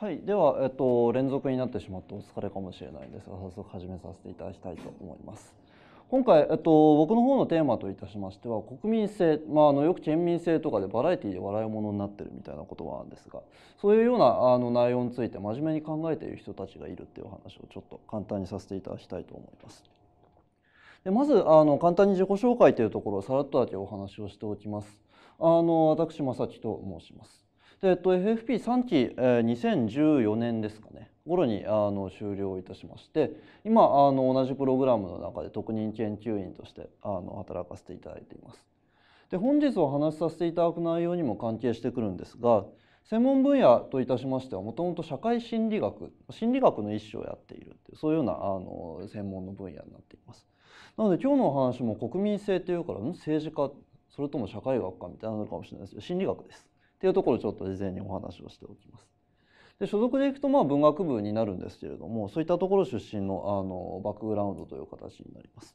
はい、では、えっと、連続になってしまってお疲れかもしれないんですが、早速始めさせていただきたいと思います。今回、えっと、僕の方のテーマといたしましては、国民性、まあ、あのよく県民性とかでバラエティで笑い物になってるみたいな言葉なんですが、そういうようなあの内容について真面目に考えている人たちがいるっていう話をちょっと簡単にさせていただきたいと思います。でまずあの簡単に自己紹介というところをさらっとだけお話をしておきます。あの私正木と申します。でえっと、FFP3 期、えー、2014年ですかね頃にあの終了いたしまして今あの同じプログラムの中で特任研究員としてあの働かせていただいています。で本日お話しさせていただく内容にも関係してくるんですが専門分野といたしましてはもともと社会心理学心理学の一種をやっているっていうそういうようなあの専門の分野になっています。なので今日のお話も国民性というから政治家それとも社会学かみたいなのかもしれないですけど心理学です。っていうところをちょっと事前にお話をしておきます。で所属でいくとまあ文学部になるんですけれどもそういったところ出身のあのバックグラウンドという形になります。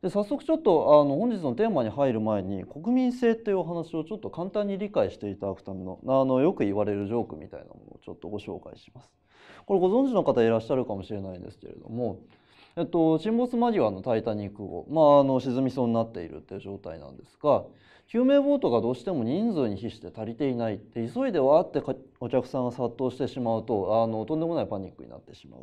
で早速ちょっとあの本日のテーマに入る前に国民性っていうお話をちょっと簡単に理解していただくためのあのよく言われるジョークみたいなものをちょっとご紹介します。これご存知の方いらっしゃるかもしれないんですけれどもえっと、沈没間際のタイタニック号、まあ、あの沈みそうになっているっていう状態なんですが救命ボートがどうしても人数に比して足りていないって急いでわーってお客さんが殺到してしまうとあのとんでもないパニックになってしまう。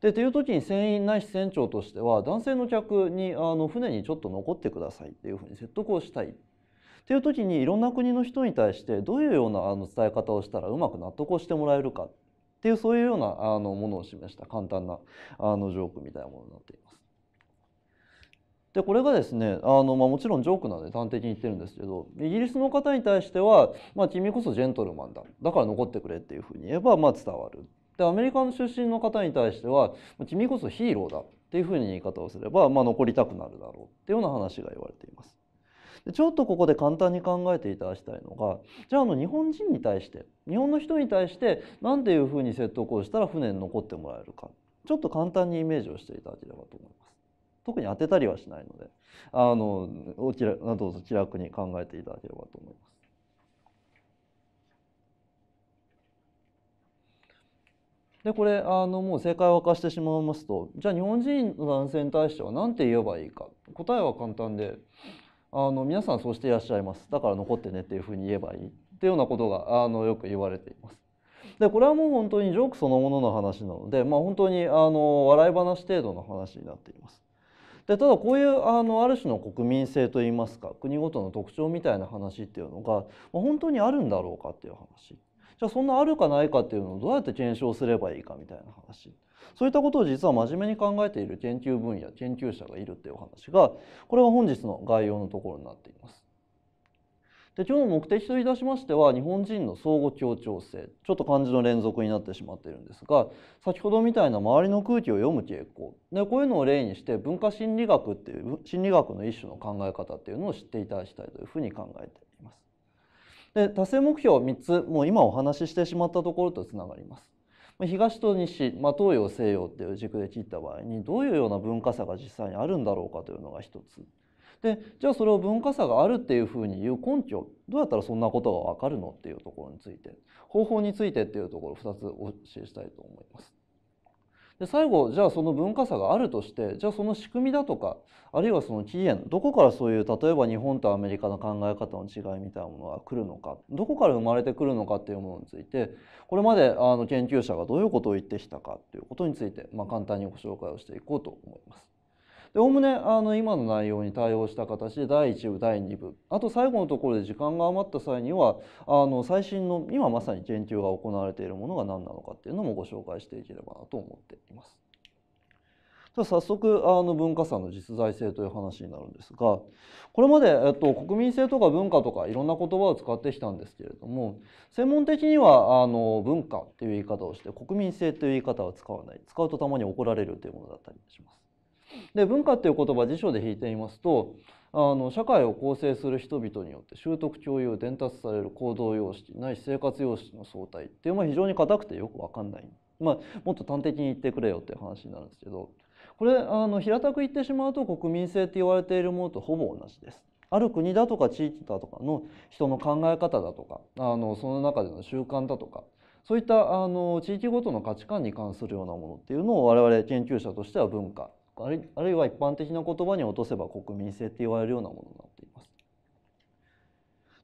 でという時に船員ないし船長としては男性の客にあの船にちょっと残ってくださいっていうふうに説得をしたい。っていう時にいろんな国の人に対してどういうようなあの伝え方をしたらうまく納得をしてもらえるかっていうそういうようなあのものを示した簡単なあのジョークみたいなものになっています。でこれがですねあの、まあ、もちろんジョークなので端的に言ってるんですけどイギリスの方に対しては「まあ、君こそジェントルマンだだから残ってくれ」っていうふうに言えばまあ伝わる。でアメリカの出身の方に対しては「君こそヒーローだ」っていうふうに言い方をすれば、まあ、残りたくなるだろうっていうような話が言われています。でちょっとここで簡単に考えていただきたいのがじゃああの日本人に対して日本の人に対して何ていうふうに説得をしたら船に残ってもらえるかちょっと簡単にイメージをしていただければと思います。特に当てたりはしないのであのお気楽どうぞ気楽に考えていただければと思います。でこれあのもう正解を明かしてしまいますとじゃあ日本人の男性に対しては何て言えばいいか答えは簡単であの皆さんそうしていらっしゃいますだから残ってねっていうふうに言えばいいっていうようなことがあのよく言われています。でこれはもう本当にジョークそのものの話なので、まあ、本当にあの笑い話程度の話になっています。でただこういうあのある種の国民性といいますか国ごとの特徴みたいな話っていうのが、ま、本当にあるんだろうかっていう話じゃあそんなあるかないかっていうのをどうやって検証すればいいかみたいな話そういったことを実は真面目に考えている研究分野研究者がいるっていう話がこれは本日の概要のところになっています。で今日の目的といたしましては日本人の相互協調性ちょっと漢字の連続になってしまっているんですが先ほどみたいな周りの空気を読む傾向でこういうのを例にして文化心理学っていう心理学の一種の考え方っていうのを知っていただきたいというふうに考えています。で達成目標3つもう今お話ししてしまったところとつながります。東と西、まあ、東洋西洋っていう軸で切った場合にどういうような文化差が実際にあるんだろうかというのが一つ。でじゃあそれを文化差があるっていうふうに言う根拠どうやったらそんなことが分かるのっていうところについて方法についてっていうところを2つお教えしたいと思います。で最後じゃあその文化差があるとしてじゃあその仕組みだとかあるいはその起源どこからそういう例えば日本とアメリカの考え方の違いみたいなものが来るのかどこから生まれてくるのかっていうものについてこれまであの研究者がどういうことを言ってきたかっていうことについて、まあ、簡単にご紹介をしていこうと思います。でおおむねあの今の内容に対応した形で第1部第2部あと最後のところで時間が余った際にはあの最新の今まさに研究が行われているものが何なのかっていうのもご紹介していければなと思っています。じゃ早速あの文化差の実在性という話になるんですがこれまで、えっと、国民性とか文化とかいろんな言葉を使ってきたんですけれども専門的にはあの文化っていう言い方をして国民性という言い方は使わない使うとたまに怒られるというものだったりします。で文化っていう言葉辞書で引いてみますとあの社会を構成する人々によって習得共有伝達される行動様式ないし生活様式の相対っていうのは非常に硬くてよく分かんない、まあ、もっと端的に言ってくれよっていう話になるんですけどこれあの平たく言ってしまうと国民性って言われているものとほぼ同じです。ある国だとか地域だとかの人の考え方だとかあのその中での習慣だとかそういったあの地域ごとの価値観に関するようなものっていうのを我々研究者としては文化あるあるいは一般的な言葉に落とせば国民性って言われるようなものになっています。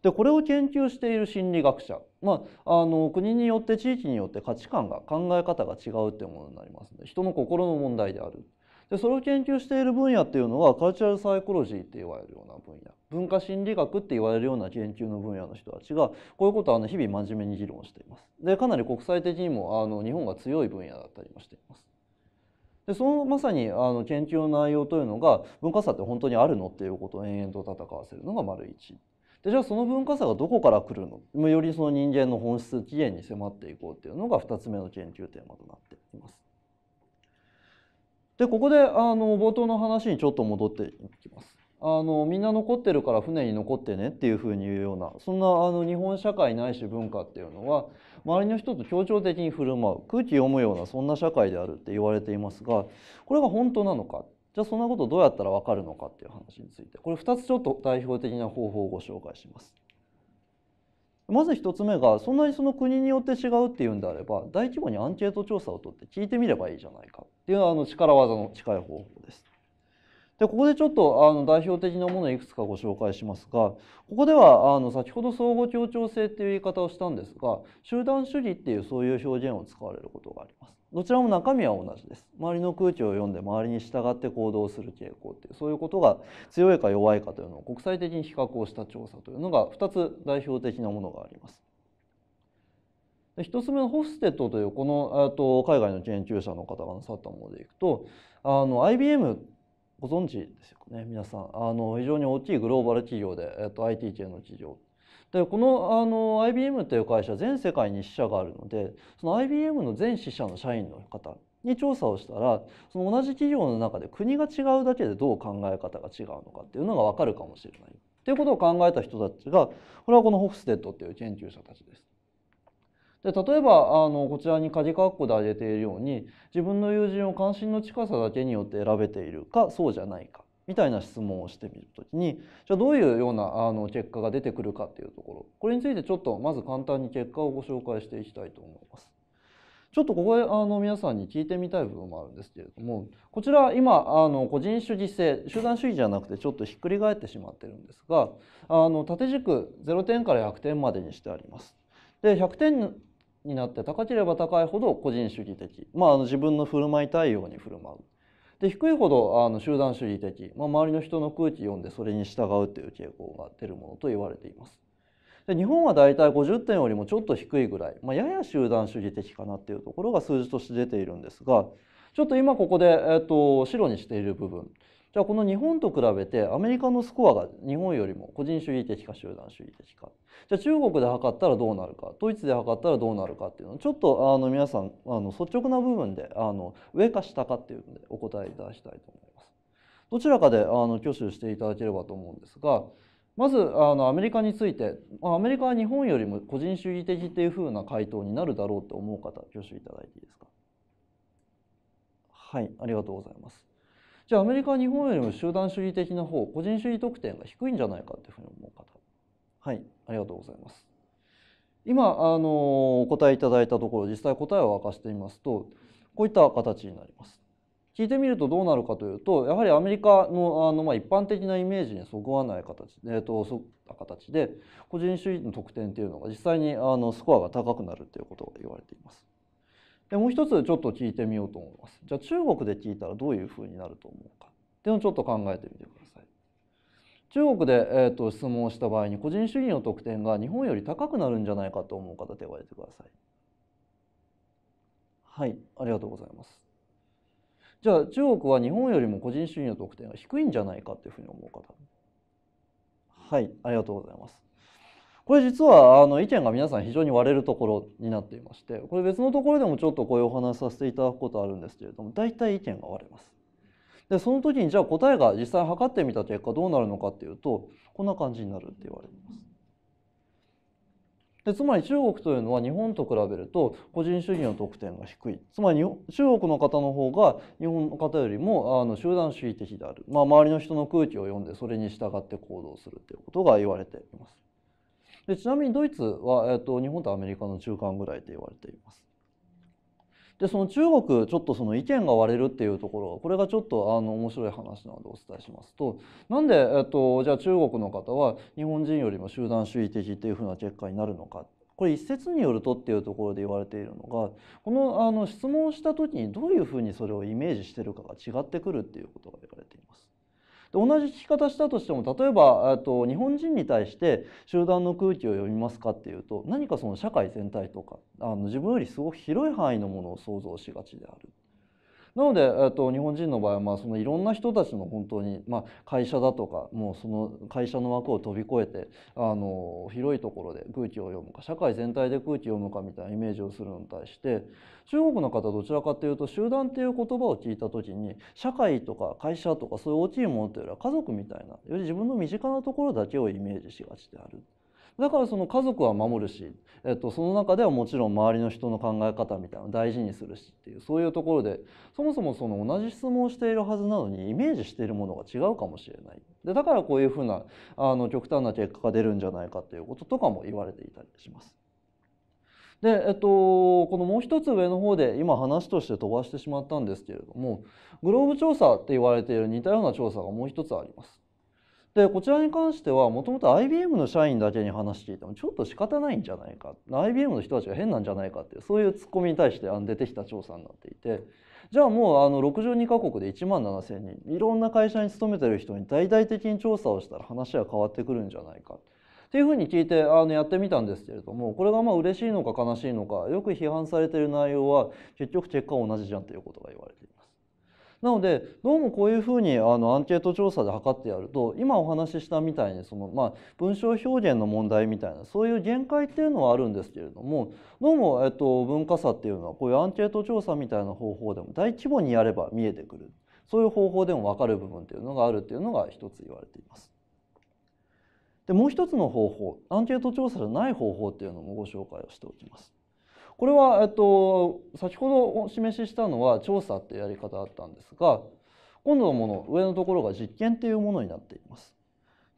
でこれを研究している心理学者、まあ、あの国によって地域によって価値観が考え方が違うっていうものになりますので人の心の問題であるでそれを研究している分野っていうのはカルチャルサイコロジーって言われるような分野文化心理学って言われるような研究の分野の人たちがこういうことをあの日々真面目に議論しています。でかなり国際的にもあの日本が強い分野だったりもしています。でそのまさにあの研究の内容というのが文化差って本当にあるのっていうことを延々と戦わせるのが丸一。でじゃあその文化差がどこから来るの？よりその人間の本質起源に迫っていこうっていうのが2つ目の研究テーマとなっています。でここであの冒頭の話にちょっと戻っていきます。あのみんな残ってるから船に残ってねっていうふうに言うようなそんなあの日本社会ないし文化っていうのは周りの人と協調的に振る舞う空気読むようなそんな社会であるって言われていますがこれが本当なのか？じゃあそんなことどうやったら分かるのかっていう話についてこれ2つちょっと代表的な方法をご紹介します。まず1つ目がそんなにその国によって違うっていうんであれば大規模にアンケート調査を取って聞いてみればいいじゃないかっていうのはあの力技の近い方法です。でここでちょっとあの代表的なものをいくつかご紹介しますがここではあの先ほど相互協調性っていう言い方をしたんですが集団主義っていうそういう表現を使われることがあります。どちらも中身は同じです。周りの空気を読んで周りに従って行動する傾向っていうそういうことが強いか弱いかというのを国際的に比較をした調査というのが2つ代表的なものがあります。で1つ目のホフステッドというこのと海外の研究者の方がなさったものでいくとあの IBM ご存知ですよね皆さん。あの非常に大きいグローバル企業で、えっと、IT 系の企業。でこのあの IBM という会社全世界に支社があるのでその IBM の全支社の社員の方に調査をしたらその同じ企業の中で国が違うだけでどう考え方が違うのかっていうのが分かるかもしれない。っていうことを考えた人たちがこれはこのホフステッドっていう研究者たちです。で例えばあのこちらに鍵括弧で挙げているように自分の友人を関心の近さだけによって選べているかそうじゃないかみたいな質問をしてみるときにじゃあどういうようなあの結果が出てくるかっていうところこれについてちょっとまず簡単に結果をご紹介していきたいと思います。ちょっとここであの皆さんに聞いてみたい部分もあるんですけれどもこちら今あの個人主義性集団主義じゃなくてちょっとひっくり返ってしまってるんですがあの縦軸0点から100点までにしてあります。で100点になって高ければ高いほど個人主義的、まあ、あの自分の振る舞いたいように振る舞う。で低いほどあの集団主義的、まあ、周りの人の空気読んでそれに従うという傾向が出るものと言われています。で日本はだいたい50点よりもちょっと低いぐらい、まあ、やや集団主義的かなっていうところが数字として出ているんですがちょっと今ここで、えっと、白にしている部分じゃあこの日本と比べてアメリカのスコアが日本よりも個人主義的か集団主義的かじゃあ中国で測ったらどうなるかドイツで測ったらどうなるかっていうのをちょっとあの皆さんあの率直な部分であの上か下かっていうのでお答えいただきたいと思います。どちらかであの挙手していただければと思うんですがまずあのアメリカについてアメリカは日本よりも個人主義的っていうふうな回答になるだろうと思う方挙手いただいていいですか？はいありがとうございます。じゃあアメリカは日本よりも集団主義的な方個人主義得点が低いんじゃないかというふうに思う方はいありがとうございます。今あのお答えいただいたところ実際答えを明かしてみますとこういった形になります。聞いてみるとどうなるかというとやはりアメリカのあの、まあ、一般的なイメージにそぐわない形で、えー、とそった形で個人主義の得点っていうのが実際にあのスコアが高くなるということが言われています。でもう一つちょっと聞いてみようと思います。じゃあ中国で聞いたらどういうふうになると思うかっていうのをちょっと考えてみてください。中国で、えーと、質問をした場合に個人主義の得点が日本より高くなるんじゃないかと思う方手を挙げてください。はい、ありがとうございます。じゃあ中国は日本よりも個人主義の得点が低いんじゃないかというふうに思う方。はい、ありがとうございます。これ実はあの意見が皆さん非常に割れるところになっていましてこれ別のところでもちょっとこういうお話させていただくことあるんですけれども大体意見が割れます。でその時にじゃあ答えが実際測ってみた結果どうなるのかっていうとこんな感じになるって言われます。でつまり中国というのは日本と比べると個人主義の得点が低いつまり中国の方の方が日本の方よりもあの集団主義的である、まあ、周りの人の空気を読んでそれに従って行動するということが言われています。でちなみにドイツは、えっと、日本とアメリカの中間ぐらいと言われています。でその中国ちょっとその意見が割れるっていうところこれがちょっとあの面白い話なのでお伝えしますとなんで、えっと、じゃあ中国の方は日本人よりも集団主義的っていうふうな結果になるのかこれ一説によるとっていうところで言われているのがこのあの質問した時にどういうふうにそれをイメージしてるかが違ってくるっていうことが言われています。で同じ聞き方したとしても例えばと日本人に対して集団の空気を読みますかっていうと何かその社会全体とかあの自分よりすごく広い範囲のものを想像しがちである。なので、えっと、日本人の場合は、まあ、そのいろんな人たちの本当に、まあ、会社だとかもうその会社の枠を飛び越えてあの広いところで空気を読むか社会全体で空気を読むかみたいなイメージをするのに対して中国の方どちらかというと集団っていう言葉を聞いた時に社会とか会社とかそういう大きいものというよりは家族みたいなより自分の身近なところだけをイメージしがちである。だからその家族は守るし、えっと、その中ではもちろん周りの人の考え方みたいなのを大事にするしっていうそういうところでそもそもその同じ質問をしているはずなのにイメージしているものが違うかもしれないでだからこういうふうなあの極端な結果が出るんじゃないかっていうこととかも言われていたりします。で、えっと、このもう一つ上の方で今話として飛ばしてしまったんですけれどもグローブ調査って言われている似たような調査がもう一つあります。でこちらに関してはもともと IBM の社員だけに話聞いてもちょっと仕方ないんじゃないか。IBM の人たちが変なんじゃないかっていうそういうツッコミに対して出てきた調査になっていて。じゃあもうあの62カ国で1万7,000人いろんな会社に勤めてる人に大々的に調査をしたら話は変わってくるんじゃないか。っていうふうに聞いてあのやってみたんですけれどもこれがまあ嬉しいのか悲しいのかよく批判されてる内容は結局結果は同じじゃんということが言われています。なのでどうもこういうふうにあのアンケート調査で測ってやると今お話ししたみたいにその、まあ、文章表現の問題みたいなそういう限界っていうのはあるんですけれどもどうも、えっと、文化差っていうのはこういうアンケート調査みたいな方法でも大規模にやれば見えてくるそういう方法でも分かる部分っていうのがあるっていうのが一つ言われています。でもう一つの方法アンケート調査じゃない方法っていうのもご紹介をしておきます。これは、えっと、先ほどお示ししたのは調査っていうやり方だったんですが今度のもの上のところが実験っていうものになっています。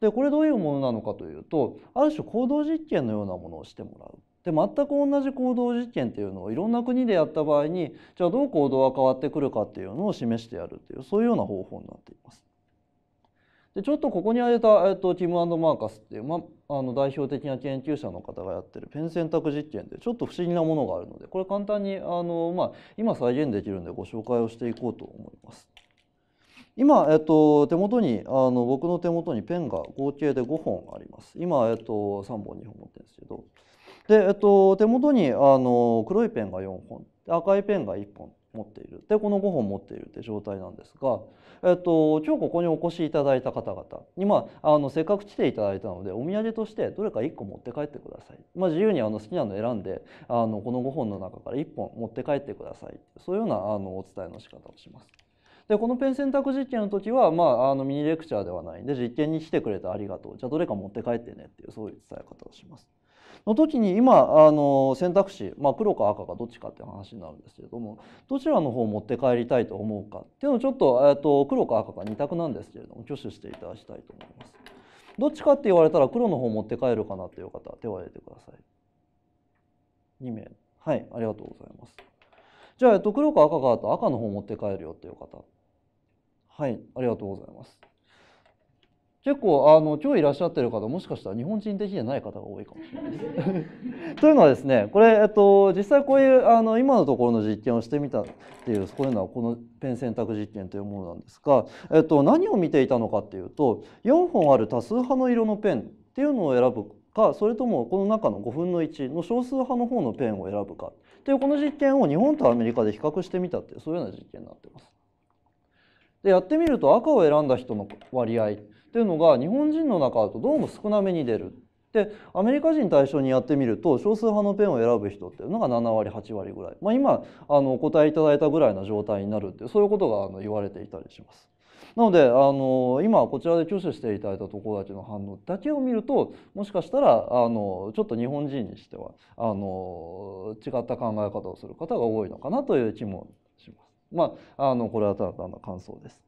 でこれどういうものなのかというとある種行動実験のようなものをしてもらう。で全く同じ行動実験っていうのをいろんな国でやった場合にじゃあどう行動が変わってくるかっていうのを示してやるっていうそういうような方法になっています。でちょっとここに挙げた、えっと、ティムマーカスっていう、まあの代表的な研究者の方がやってるペン選択実験でちょっと不思議なものがあるのでこれ簡単にあの、まあ、今再現できるんでご紹介をしていこうと思います。今、えっと、手元にあの僕の手元にペンが合計で5本あります。今、えっと、3本2本持ってるんですけどで、えっと、手元にあの黒いペンが4本赤いペンが1本持っているでこの5本持っているって状態なんですが、えっと、今日ここにお越しいただいた方々に、まあ、あのせっかく来ていただいたのでお土産としてどれか1個持って帰ってください、まあ、自由にあの好きなの選んであのこの5本の中から1本持って帰ってくださいそういうようなあのお伝えの仕方をします。でこのペン選択実験の時は、まあ、あのミニレクチャーではないんで実験に来てくれてありがとうじゃあどれか持って帰ってねっていうそういう伝え方をします。の時に今あの選択肢、まあ、黒か赤かどっちかっていう話になるんですけれどもどちらの方を持って帰りたいと思うかっていうのをちょっと,、えー、と黒か赤か2択なんですけれども挙手していただきたいと思います。どっちかって言われたら黒の方持って帰るかなっていう方手を挙げてください。2名はいありがとうございます。じゃあ、えっと、黒か赤かと赤の方持って帰るよっていう方はいありがとうございます。結構あの今日いらっしゃってる方もしかしたら日本人的じゃない方が多いかもしれないです。というのはですねこれ、えっと、実際こういうあの今のところの実験をしてみたっていうこういうのはこのペン選択実験というものなんですが、えっと、何を見ていたのかっていうと4本ある多数派の色のペンっていうのを選ぶかそれともこの中の5分の1の少数派の方のペンを選ぶかっていうこの実験を日本とアメリカで比較してみたっていうそういうような実験になってます。でやってみると赤を選んだ人の割合っていうのが日本人の中だとどうも少なめに出る。でアメリカ人対象にやってみると少数派のペンを選ぶ人っていうのが7割8割ぐらい、まあ、今あのお答えいただいたぐらいの状態になるってそういうことがあの言われていたりします。なのであの今こちらで挙手していただいたところだけの反応だけを見るともしかしたらあのちょっと日本人にしてはあの違った考え方をする方が多いのかなという気もします。まあ、あのこれはただ単な感想です。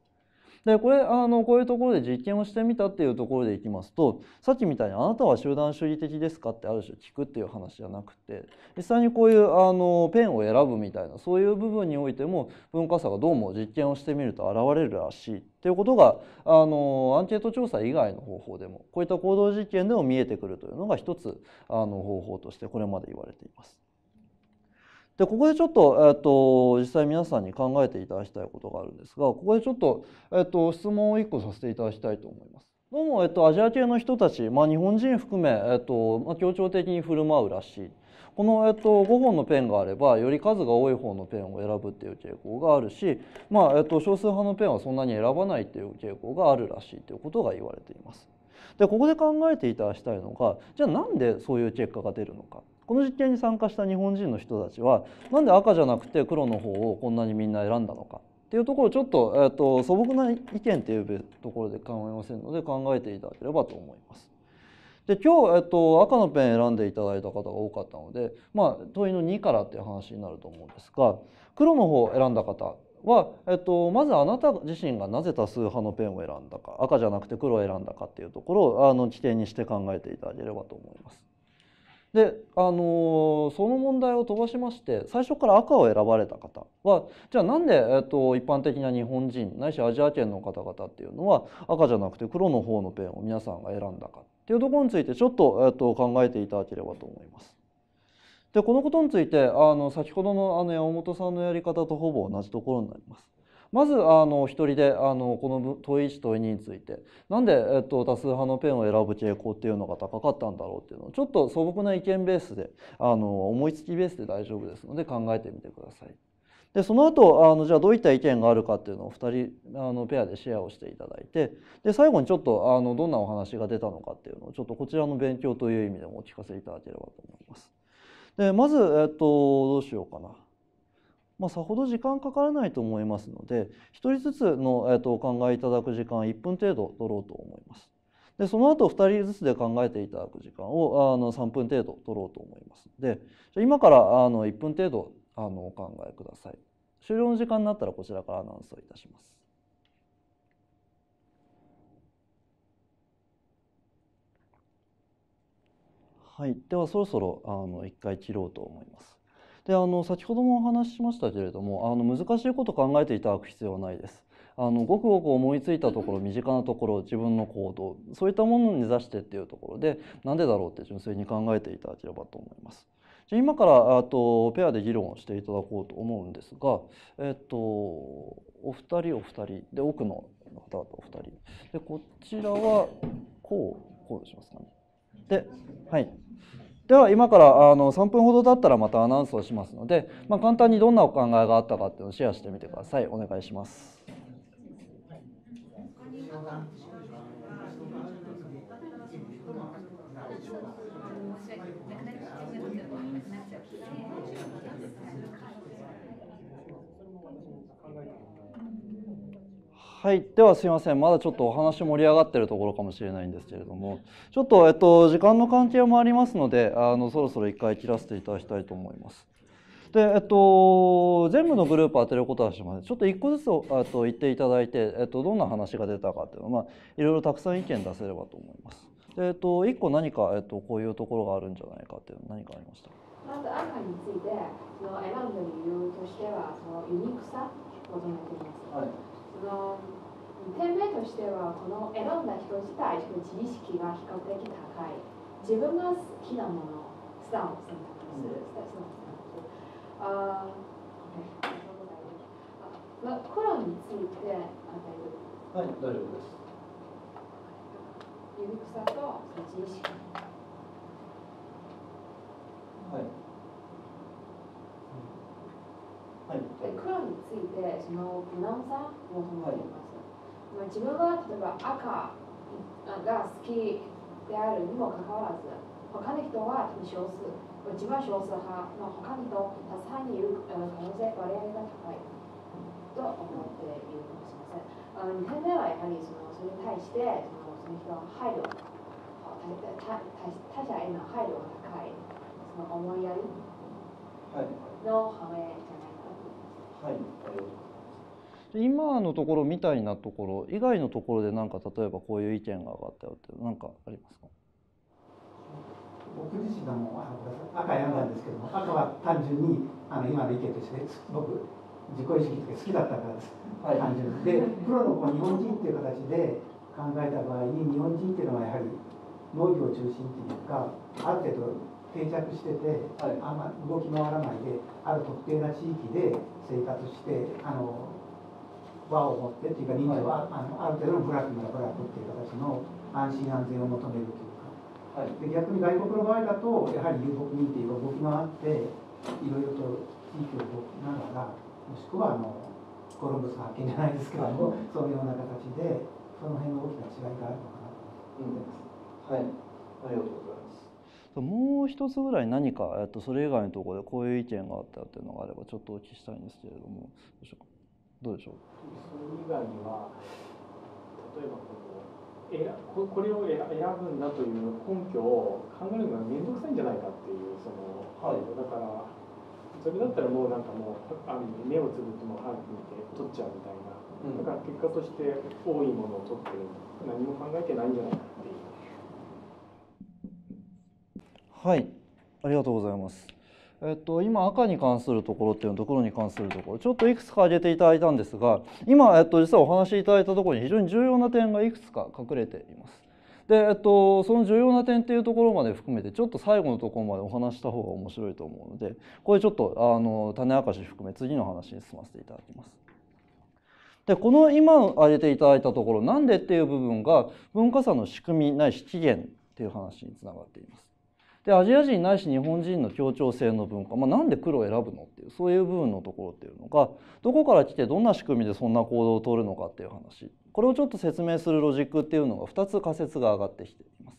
でこれあのこういうところで実験をしてみたっていうところでいきますとさっきみたいに「あなたは集団主義的ですか?」ってある種聞くっていう話じゃなくて実際にこういうあのペンを選ぶみたいなそういう部分においても文化差がどうも実験をしてみると現れるらしいっていうことがあのアンケート調査以外の方法でもこういった行動実験でも見えてくるというのが一つあの方法としてこれまで言われています。でここでちょっと,、えっと実際皆さんに考えていただきたいことがあるんですがここでちょっと、えっと質問を1個させていただきたいと思います。どうも、えっと、アジア系の人たち、まあ、日本人含め、えっとまあ、協調的に振る舞うらしい。この、えっと、5本のペンがあればより数が多い方のペンを選ぶっていう傾向があるし、まあえっと、少数派のペンはそんなに選ばないっていう傾向があるらしいということが言われています。でここで考えていただきたいのがじゃあなんでそういう結果が出るのかこの実験に参加した日本人の人たちはなんで赤じゃなくて黒の方をこんなにみんな選んだのか？っていうところをちょっと,、えーと、素朴な意見っていうところで構いませんので考えていただければと思います。で今日、えっと、赤のペン選んでいただいた方が多かったので、まあ、問いの2からっていう話になると思うんですが黒の方を選んだ方は、えっと、まずあなた自身がなぜ多数派のペンを選んだか赤じゃなくて黒を選んだかっていうところをあの起点にして考えていただければと思います。であのその問題を飛ばしまして最初から赤を選ばれた方はじゃあなんで、えっと、一般的な日本人ないしアジア圏の方々っていうのは赤じゃなくて黒の方のペンを皆さんが選んだかっていうところについてちょっと、えっと、考えていただければと思います。でこのことについてあの先ほどのあの山本さんのやり方とほぼ同じところになります。まずあの一人であのこの問い1問い2についてなんで、えっと、多数派のペンを選ぶ傾向っていうのが高かったんだろうっていうのをちょっと素朴な意見ベースであの思いつきベースで大丈夫ですので考えてみてください。でその後あのじゃあどういった意見があるかっていうのを2人あのペアでシェアをしていただいてで最後にちょっとあのどんなお話が出たのかっていうのをちょっとこちらの勉強という意味でもお聞かせいただければと思います。でまず、えっと、どうしようかな。まあ、さほど時間かからないと思いますので1人ずつの、えー、とお考えいただく時間1分程度取ろうと思います。でその後2人ずつで考えていただく時間をあの3分程度取ろうと思いますので今からあの1分程度あのお考えください。終了の時間になったらこちらからアナウンスをいたします。はい、ではそろそろあの1回切ろうと思います。であの先ほどもお話ししましたけれどもあの難しいこと考えていただく必要はないです。あのごくごく思いついたところ身近なところ自分の行動そういったものに根ざしてっていうところでなんでだろうって純粋に考えていただければと思います。じゃ今からあとペアで議論をしていただこうと思うんですが、えっと、お二人お二人で奥の方々お二人でこちらはこうこうしますかね。ではいでは今からあの3分ほど経ったらまたアナウンスをしますので、まあ、簡単にどんなお考えがあったかっていうのをシェアしてみてくださいお願いします。はい、ではすいませんまだちょっとお話盛り上がってるところかもしれないんですけれどもちょっと、えっと、時間の関係もありますのであのそろそろ一回切らせていただきたいと思います。でえっと、全部のグループ当てることはしませんちょっと一個ずつあと言っていただいて、えっと、どんな話が出たかっていうのは、まあ、いろいろたくさん意見出せればと思います。でえっと、一個何か、えっと、こういうところがあるんじゃないかっていうのは何かありました？まず赤についてその選んだ理由としてはそのユニークさを求めています。はいその2点目としてはこの選んだ人自体自意識が比較的高い。自分が好きなものスタンを選択する、スタンを選択す。るあまあ、黒についてあ大丈夫はい大丈夫です。ゆるくさと自意識。はいはい、黒についてその無難さを求めています、まあ、自分は例えば赤が好きであるにもかかわらず他の人は少数。自分は少数派、まあ、他の人多数派にいる可能性割合が高い。と思っているかもしれません。あ2点目はやはりそのそれに対してそのその人の配慮他他者への配慮が高い。その思いやりの反映じゃないはい、ありがとうございます。今のところみたいなところ以外のところで何か例えばこういう意見が上がったよって何かありますか？僕自身がもう赤選んだんですけども赤は単純にあの今の意見として僕自己意識とか好きだったからです、はい、単純にでプロの日本人っていう形で考えた場合に日本人っていうのはやはり農業中心っていうかある程度定着してて、はい、あんま動き回らないである特定な地域で生活してあの和を持ってっていうか人数は、はい、あのある程度のブラックならブラックっていう形の安心安全を求めるというか、はい、で逆に外国の場合だとやはり遊牧民っていうか動き回っていろいろと地域を動きながらもしくはあのコロンブス発見じゃないですけども、はい、そういうような形でその辺の大きな違いがあるのかなと思います。はい、ありがとうございます。もう一つぐらい何か、えっと、それ以外のところでこういう意見があったっていうのがあればちょっとお聞きしたいんですけれどもどうでしょう？それ以外には例えばこの選これを選ぶんだという根拠を考えるのが面倒くさいんじゃないかっていうその、はい、だからそれだったらもうなんかもうある意味目をつぶっても早く見て取っちゃうみたいな、うん、だから結果として多いものを取ってる何も考えてないんじゃないかっていう。はい。ありがとうございますえっと、今赤に関するところっていうのと黒に関するところちょっといくつか挙げていただいたんですが今、えっと、実はお話しいただいたところに非常に重要な点がいくつか隠れています。で、えっと、その重要な点っていうところまで含めてちょっと最後のところまでお話した方が面白いと思うのでこれちょっとあの種明かし含め次の話に進ませていただきます。でこの今挙げていただいたところなんでっていう部分が文化差の仕組みないし起源っていう話につながっています。でアジア人ないし日本人の協調性の文化、まあ、なんで黒を選ぶのっていうそういう部分のところっていうのがどこから来てどんな仕組みでそんな行動をとるのかっていう話これをちょっと説明するロジックっていうのが2つ仮説が上がってきています。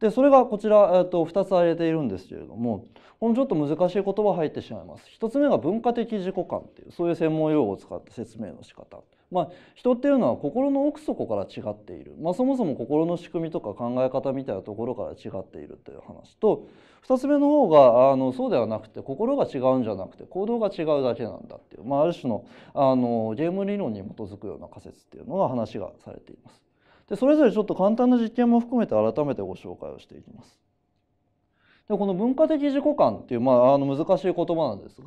でそれがこちら、えっと、2つ挙げているんですけれどもこのちょっと難しい言葉入ってしまいます。1つ目が文化的自己感っていうそういう専門用語を使った説明の仕方。まあ、人っていうのは心の奥底から違っている、まあ、そもそも心の仕組みとか考え方みたいなところから違っているという話と2つ目の方があのそうではなくて心が違うんじゃなくて行動が違うだけなんだっていう、まあ、ある種のあのゲーム理論に基づくような仮説っていうのが話がされています。でそれぞれちょっと簡単な実験も含めて改めてご紹介をしていきます。でこの文化的自己感っていう、まあ、あの難しい言葉なんですが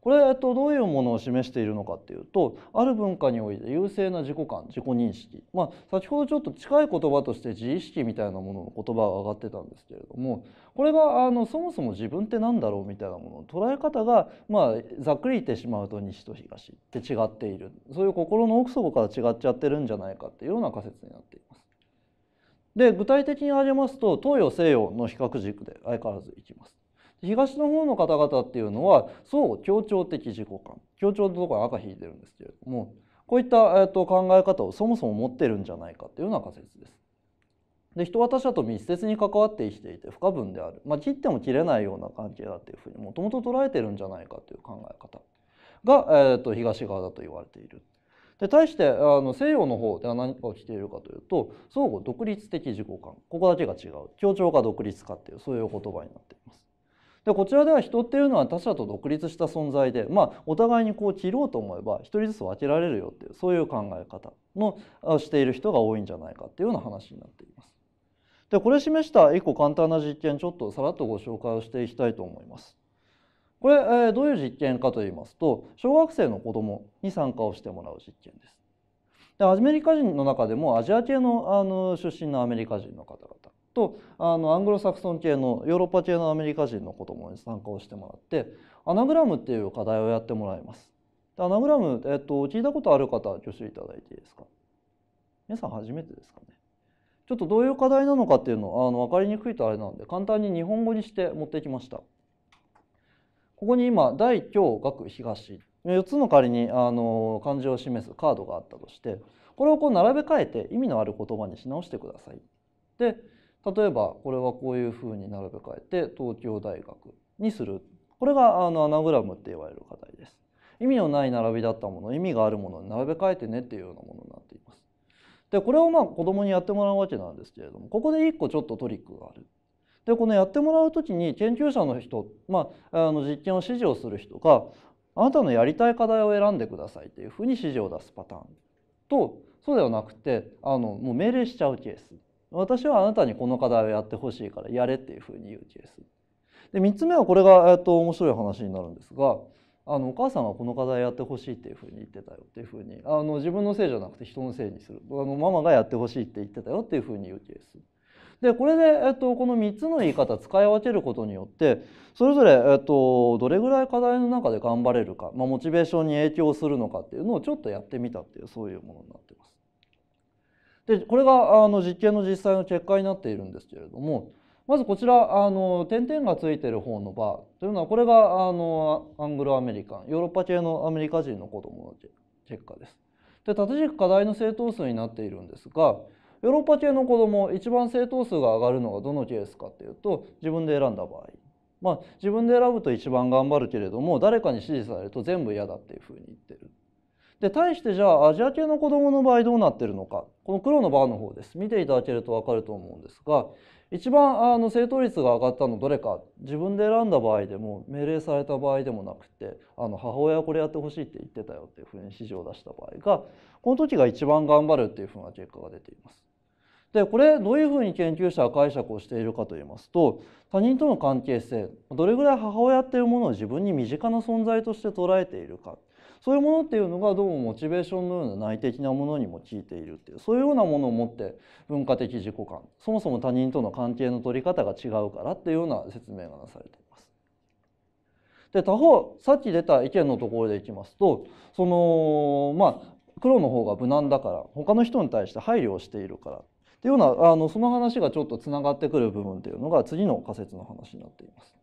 これ、えっと、どういうものを示しているのかっていうとある文化において優勢な自己感自己認識、まあ、先ほどちょっと近い言葉として自意識みたいなものの言葉が上がってたんですけれどもこれがあのそもそも自分って何だろうみたいなものの捉え方が、まあ、ざっくり言ってしまうと西と東って違っているそういう心の奥底から違っちゃってるんじゃないかっていうような仮説になっています。で具体的に挙げますと東洋西洋の比較軸で相変わらずいきます。東の方の方々っていうのは相互協調的自己感協調のところ赤引いてるんですけれどもこういった、えー、と考え方をそもそも持ってるんじゃないかっていうような仮説です。で人は他者と密接に関わって生きていて不可分である、まあ、切っても切れないような関係だっていうふうにもともと捉えてるんじゃないかという考え方が、えー、と東側だと言われている。で対してあの西洋の方では何が起きているかというと相互独立的自己感ここだけが違う協調か独立かっていうそういう言葉になっています。でこちらでは人っていうのは他者と独立した存在で、まあ、お互いにこう切ろうと思えば一人ずつ分けられるよっていうそういう考え方のしている人が多いんじゃないかっていうような話になっています。でこれ示した一個簡単な実験ちょっとさらっとご紹介をしていきたいと思います。これ、えー、どういう実験かと言いますと小学生の子どもに参加をしてもらう実験です。でアメリカ人の中でもアジア系のあの出身のアメリカ人の方々とあのアングロサクソン系のヨーロッパ系のアメリカ人の子どもに参加をしてもらってアナグラムっていう課題をやってもらいます。でアナグラム、えっと、聞いたことある方挙手いただいていいですか？皆さん初めてですかねちょっとどういう課題なのかっていうのあの分かりにくいとあれなんで簡単に日本語にして持ってきました。ここに今大京学東4つの仮にあの漢字を示すカードがあったとしてこれをこう並べ替えて意味のある言葉にし直してください。で例えばこれはこういうふうに並べ替えて東京大学にするこれがあのアナグラムって言われる課題です。意味のない並びだったもの意味があるものに並べ替えてねっていうようなものになっています。でこれをまあ子供にやってもらうわけなんですけれどもここで一個ちょっとトリックがある。でこのやってもらう時に研究者の人、まあ、あの実験を指示をする人があなたのやりたい課題を選んでくださいっていうふうに指示を出すパターン。とそうではなくてあのもう命令しちゃうケース私はあなたにこの課題をやってほしいからやれっていうふうに言うケース。で3つ目はこれが、えっと、面白い話になるんですがあのお母さんがこの課題やってほしいっていうふうに言ってたよっていうふうにあの自分のせいじゃなくて人のせいにする。あのママがやってほしいって言ってたよっていうふうに言うケース。でこれで、えっと、この3つの言い方使い分けることによってそれぞれ、えっと、どれぐらい課題の中で頑張れるか、まあ、モチベーションに影響するのかっていうのをちょっとやってみたっていうそういうものになってます。でこれがあの実験の実際の結果になっているんですけれどもまずこちらあの点々がついてる方のバーというのはこれがあのアングロアメリカンヨーロッパ系のアメリカ人の子どもの結果です。で縦軸課題の正答数になっているんですがヨーロッパ系の子ども一番正答数が上がるのがどのケースかっていうと自分で選んだ場合まあ自分で選ぶと一番頑張るけれども誰かに指示されると全部嫌だっていうふうに言ってる。で対してじゃあアジア系の子どもの場合どうなってるのかこの黒のバーの方です見ていただけると分かると思うんですが一番あの正答率が上がったのどれか自分で選んだ場合でも命令された場合でもなくてあの母親はこれやってほしいって言ってたよっていうふうに指示を出した場合がこの時が一番頑張るっていうふうな結果が出ています。でこれどういうふうに研究者は解釈をしているかといいますと他人との関係性どれぐらい母親っていうものを自分に身近な存在として捉えているかそういうものっていうのがどうもモチベーションのような内的なものにも効いているっていうそういうようなものを持って文化的自己感そもそも他人との関係の取り方が違うからっていうような説明がなされています。で他方さっき出た意見のところでいきますとそのまあ黒の方が無難だから他の人に対して配慮をしているからっていうようなあのその話がちょっとつながってくる部分っていうのが次の仮説の話になっています。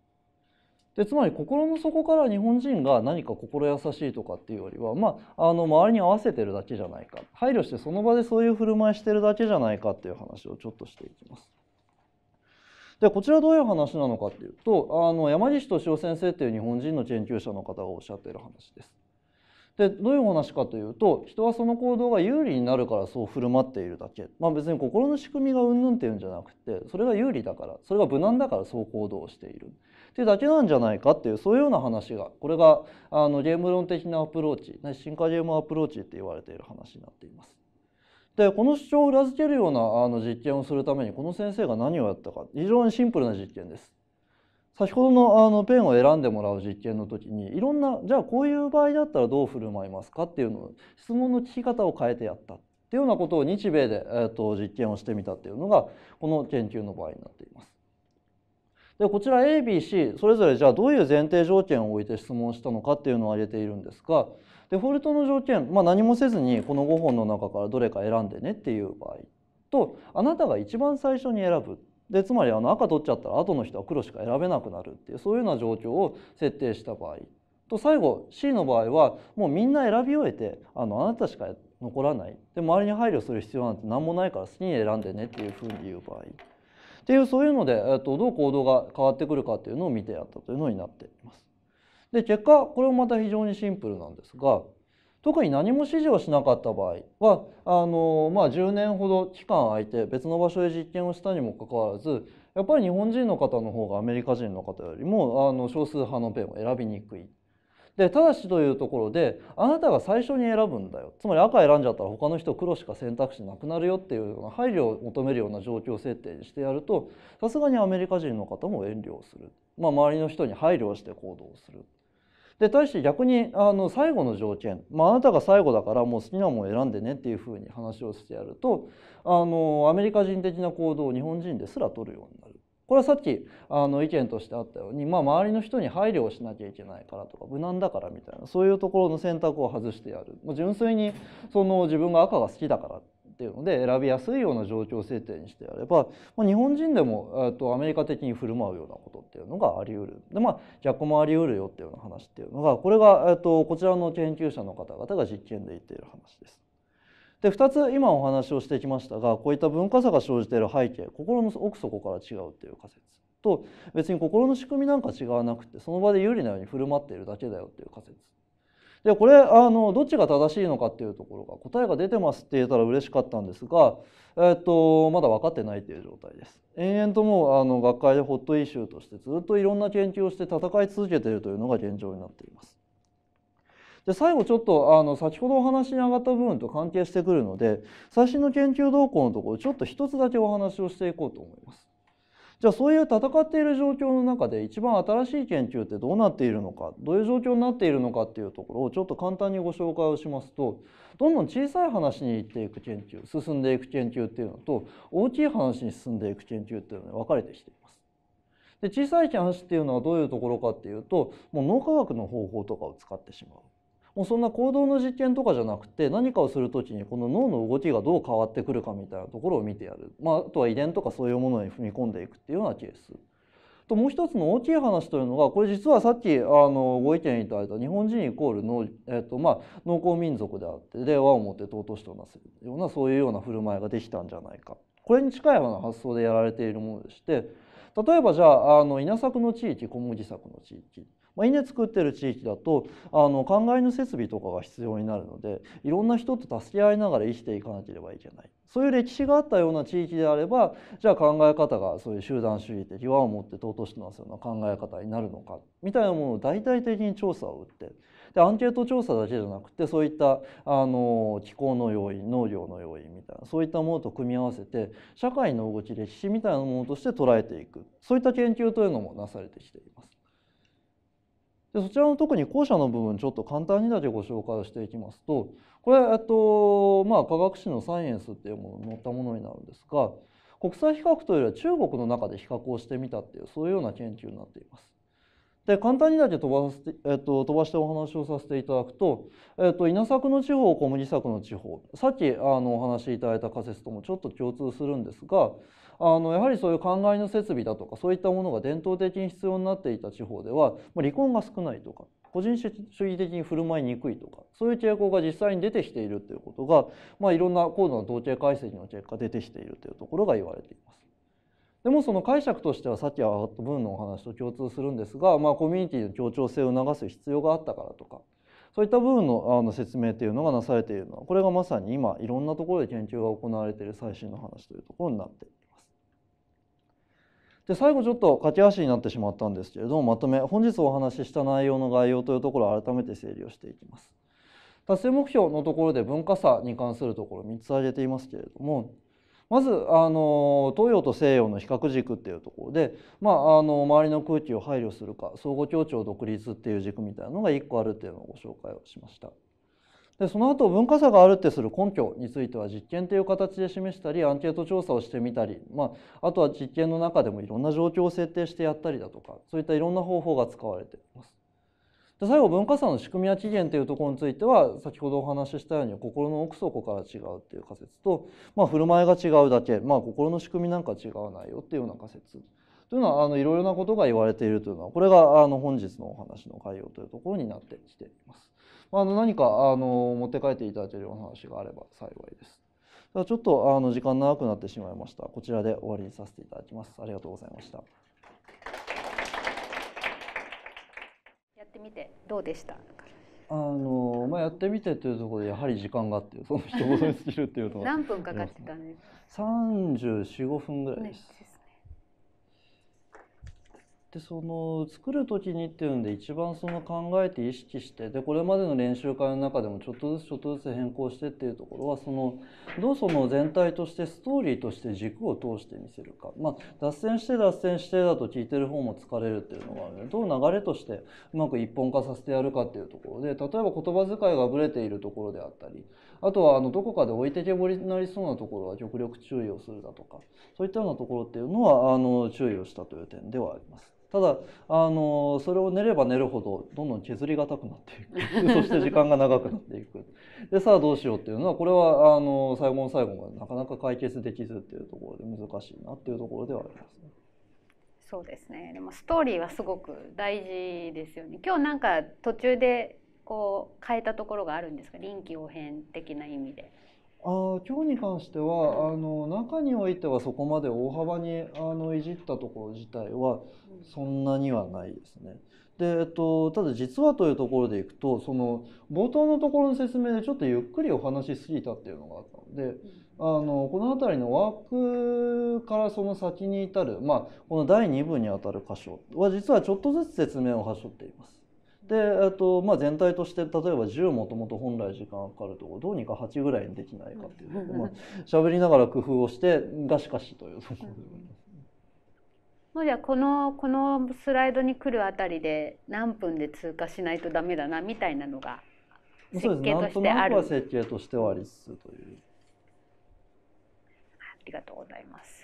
でつまり心の底から日本人が何か心優しいとかっていうよりは、まあ、あの周りに合わせてるだけじゃないか配慮してその場でそういう振る舞いしてるだけじゃないかっていう話をちょっとしていきます。でこちらどういう話なのかっていうとあの山岸敏夫先生っていう日本人の研究者の方がおっしゃっている話です。でどういう話かというと人はその行動が有利になるからそう振る舞っているだけ、まあ、別に心の仕組みがうんぬんっていうんじゃなくてそれが有利だからそれが無難だからそう行動しているっていうだけなんじゃないかっていうそういうような話がこれがあのゲーム論的なアプローチ進化ゲームアプローチって言われている話になっています。でこの主張を裏付けるようなあの実験をするためにこの先生が何をやったか非常にシンプルな実験です。先ほどのあのペンを選んでもらう実験の時にいろんなじゃあこういう場合だったらどう振る舞いますかっていうのを質問の聞き方を変えてやったっていうようなことを日米で、えー、と実験をしてみたっていうのがこの研究の場合になっています。でこちら ABC それぞれじゃあどういう前提条件を置いて質問したのかっていうのを挙げているんですがデフォルトの条件、まあ、何もせずにこの5本の中からどれか選んでねっていう場合とあなたが一番最初に選ぶでつまりあの赤取っちゃったら後の人は黒しか選べなくなるっていうそういうような状況を設定した場合。と最後 C の場合はもうみんな選び終えてあのあなたしか残らない。で周りに配慮する必要なんて何もないから好きに選んでねっていうふうに言う場合。っていうそういうので、えっと、どう行動が変わってくるかっていうのを見てやったというのになっています。で結果これもまた非常にシンプルなんですが特に何も指示をしなかった場合はあの、まあ、10年ほど期間空いて別の場所で実験をしたにもかかわらずやっぱり日本人の方の方がアメリカ人の方よりもあの少数派のペンを選びにくい。でただしというところであなたが最初に選ぶんだよ。つまり赤選んじゃったら他の人黒しか選択肢なくなるよっていうような配慮を求めるような状況設定にしてやるとさすがにアメリカ人の方も遠慮をする、まあ、周りの人に配慮をして行動する。で対して逆にあの最後の条件、まあ、あなたが最後だからもう好きなもの選んでねっていうふうに話をしてやるとあのアメリカ人的な行動を日本人ですら取るようになる。これはさっきあの意見としてあったように、まあ、周りの人に配慮をしなきゃいけないからとか無難だからみたいなそういうところの選択を外してやるもう純粋にその自分が赤が好きだからっていうので選びやすいような状況設定にしてやれば、まあ、日本人でも、えー、とアメリカ的に振る舞うようなことっていうのがあり得る。でまあ逆もあり得るよっていうような話っていうのがこれが、えー、とこちらの研究者の方々が実験で言っている話です。で2つ今お話をしてきましたがこういった文化差が生じている背景心の奥底から違うっていう仮説。と別に心の仕組みなんか違わなくてその場で有利なように振る舞っているだけだよっていう仮説。でこれあのどっちが正しいのかっていうところが答えが出てますって言えたら嬉しかったんですが、えっと、まだ分かってないっていう状態です。延々ともあの学会でホットイシューとしてずっといろんな研究をして戦い続けているというのが現状になっています。で最後ちょっとあの先ほどお話に上がった部分と関係してくるので最新の研究動向のところちょっと一つだけお話をしていこうと思います。じゃあそういう戦っている状況の中で一番新しい研究ってどうなっているのかどういう状況になっているのかっていうところをちょっと簡単にご紹介をしますとどんどん小さい話に行っていく研究進んでいく研究っていうのと大きい話に進んでいく研究っていうのに分かれてきています。で小さい話っていうのはどういうところかっていうともう脳科学の方法とかを使ってしまう。もうそんな行動の実験とかじゃなくて何かをする時にこの脳の動きがどう変わってくるかみたいなところを見てやる、まあ、あとは遺伝とかそういうものに踏み込んでいくっていうようなケース。ともう一つの大きい話というのがこれ実はさっきあのご意見いただいた日本人イコールの、えっとまあ、農耕民族であって令和をもって尊しとなせるようなそういうような振る舞いができたんじゃないか。これに近いような発想でやられているものでして例えばじゃああの稲作の地域小麦作の地域。まあ、稲作ってる地域だとあの考えの設備とかが必要になるのでいろんな人と助け合いながら生きていかなければいけないそういう歴史があったような地域であればじゃあ考え方がそういう集団主義的和を持って尊しとなすような考え方になるのかみたいなものを大々的に調査を打ってでアンケート調査だけじゃなくてそういったあの気候の要因農業の要因みたいなそういったものと組み合わせて社会の動き歴史みたいなものとして捉えていくそういった研究というのもなされてきています。でそちらの特に後者の部分ちょっと簡単にだけご紹介をしていきますとこれ、えっとまあ、科学史のサイエンスっていうものに載ったものになるんですが国際比較というよりは中国の中で比較をしてみたっていうそういうような研究になっています。で簡単にだけ飛ばして、えっと、飛ばしてお話をさせていただくと、えっと、稲作の地方小麦作の地方さっきあのお話しいただいた仮説ともちょっと共通するんですがあのやはりそういう考えの設備だとかそういったものが伝統的に必要になっていた地方ではまあ離婚が少ないとか個人主義的に振る舞いにくいとかそういう傾向が実際に出てきているということが、まあ、いろんな高度な統計解析の結果出てきているというところが言われています。でもその解釈としてはさっき上がった分のお話と共通するんですが、まあ、コミュニティの協調性を促す必要があったからとかそういった部分のあの説明というのがなされているのはこれがまさに今いろんなところで研究が行われている最新の話というところになっています。で最後ちょっと駆け足になってしまったんですけれどもまとめ本日お話しした内容の概要というところを改めて整理をしていきます。達成目標のところで文化差に関するところ3つ挙げていますけれどもまずあの東洋と西洋の比較軸っていうところで、まあ、あの周りの空気を配慮するか相互協調独立っていう軸みたいなのが1個あるっていうのをご紹介をしました。でその後文化差があるってする根拠については実験という形で示したりアンケート調査をしてみたり、まあ、あとは実験の中でもいろんな状況を設定してやったりだとかそういったいろんな方法が使われています。で最後文化差の仕組みや起源というところについては先ほどお話ししたように心の奥底から違うっていう仮説と、まあ、振る舞いが違うだけ、まあ、心の仕組みなんか違わないよっていうような仮説というのはあのいろいろなことが言われているというのはこれがあの本日のお話の概要というところになってきています。あの何かあの持って帰っていただけるような話があれば幸いです。ではちょっとあの時間長くなってしまいました。こちらで終わりにさせていただきます。ありがとうございました。やってみてどうでした？あのまあ、やってみてというところでやはり時間があってその一言に尽きるっていうと 何分かかってたんですか？34、5分ぐらいです。ねでその作る時にっていうんで一番その考えて意識してでこれまでの練習会の中でもちょっとずつちょっとずつ変更してっていうところはそのどうその全体としてストーリーとして軸を通して見せるか、まあ、脱線して脱線してだと聞いてる方も疲れるっていうのがあるのでどう流れとしてうまく一本化させてやるかっていうところで例えば言葉遣いがぶれているところであったりあとはあのどこかで置いてけぼりになりそうなところは極力注意をするだとかそういったようなところっていうのはあの注意をしたという点ではあります。ただあのそれを練れば練るほどどんどん削りがたくなっていく。そして時間が長くなっていく。でさあどうしようっていうのはこれはあの最後の最後までなかなか解決できずっていうところで難しいなっていうところではありますね。そうですね。でもストーリーはすごく大事ですよね。今日なんか途中でこう変えたところがあるんですか？臨機応変的な意味で。あ今日に関してはあの中においてはそこまで大幅にあのいじったところ自体はそんなにはないですね。でえっと、ただ実はというところでいくとその冒頭のところの説明でちょっとゆっくりお話しすぎたっていうのがあったので、あのこの辺りのワークからその先に至る、まあ、この第2部にあたる箇所は実はちょっとずつ説明をはしょっています。で、えっとまあ、全体として例えば10もともと本来時間かかるところどうにか8ぐらいにできないかっていうとまあ、喋りながら工夫をしてがしかしというところで もうじゃあこのこのスライドに来るあたりで何分で通過しないとダメだなみたいなのが設計としてある。は設計としてはありつつという。ありがとうございます。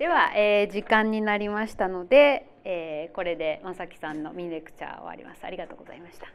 では、えー、時間になりましたので、えー、これで正木さんのミニレクチャー終わります。ありがとうございました。